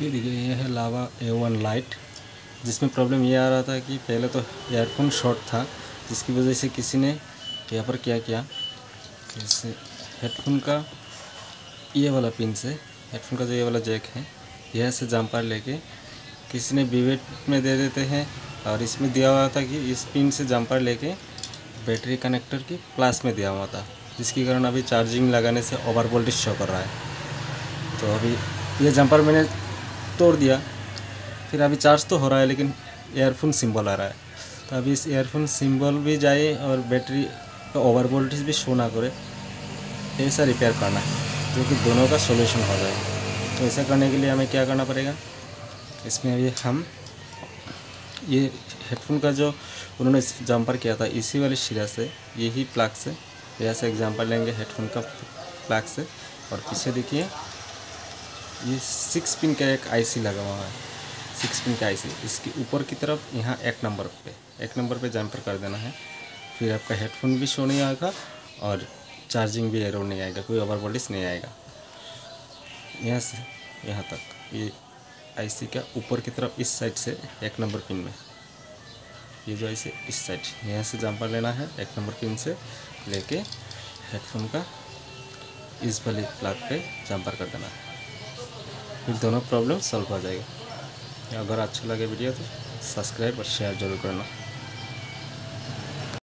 ये देखिए, ये है लावा ए वन लाइट जिसमें प्रॉब्लम ये आ रहा था कि पहले तो एयरफोन शॉर्ट था, जिसकी वजह से किसी ने यहाँ पर क्या किया, जैसे हेडफोन का ये वाला पिन से हेडफोन का जो ये वाला जैक है, यह से जम्पर लेके किसी ने बीवेट में दे देते हैं, और इसमें दिया हुआ था कि इस पिन से जम्पर लेके बैटरी कनेक्टर की प्लस में दिया हुआ था, जिसके कारण अभी चार्जिंग लगाने से ओवर वोल्टेज शो कर रहा है। तो अभी ये जंपर मैंने तोड़ दिया। फिर अभी चार्ज तो हो रहा है, लेकिन एयरफोन सिंबल आ रहा है। तो अभी इस एयरफोन सिंबल भी जाए और बैटरी का ओवर वोल्टेज भी शो ना करे, ऐसा रिपेयर करना है, जो कि दोनों का सोल्यूशन हो जाए। तो ऐसा करने के लिए हमें क्या करना पड़ेगा? इसमें अभी हम ये हेडफोन का जो उन्होंने जंपर किया था, इसी वाले शिरा से, यही प्लग से, यहाँ से एग्जांपल लेंगे हेडफोन का प्लग से। और पीछे देखिए ये सिक्स पिन का एक आईसी लगा हुआ है। सिक्स पिन का आईसी इसके ऊपर की तरफ़ यहाँ एक नंबर पे, एक नंबर पे जंपर कर देना है। फिर आपका हेडफोन भी शो नहीं आएगा और चार्जिंग भी एरो नहीं आएगा, कोई ओवर वोल्टेज नहीं आएगा। यहाँ से, यहाँ तक, ये आईसी का ऊपर की तरफ़ इस साइड से एक नंबर पिन में। ये जो ऐसे इस साइड यहाँ से जंपर लेना है, एक नंबर पिन से लेके हेडफोन का इस वाले प्लग पे जंपर कर देना है। फिर दोनों प्रॉब्लम सॉल्व हो जाएगा। अगर अच्छा लगे वीडियो तो सब्सक्राइब और शेयर ज़रूर करना।